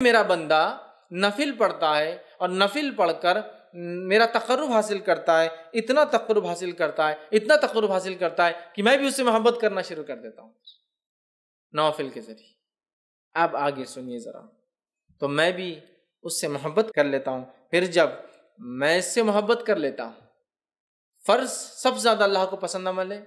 मेरा बंदा नफिल पढ़ता है और नफिल पढ़कर मेरा तकर्रब हासिल करता है, इतना तकर्रब हासिल करता है, इतना तकर्रब हासिल करता है कि मैं भी उससे मोहब्बत करना शुरू कर देता हूँ। नौफिल के ज़रिए। अब आगे सुनिए ज़रा। तो मैं भी उससे मोहब्बत कर लेता हूँ। फिर जब मैं इससे मोहब्बत कर लेता हूँ, फ़र्ज़ सबसे ज़्यादा अल्लाह को पसंद अमल है।